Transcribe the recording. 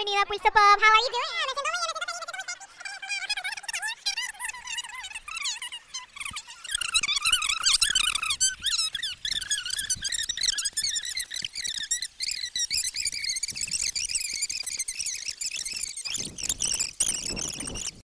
bienvenida a Pulso Pop. How are you doing?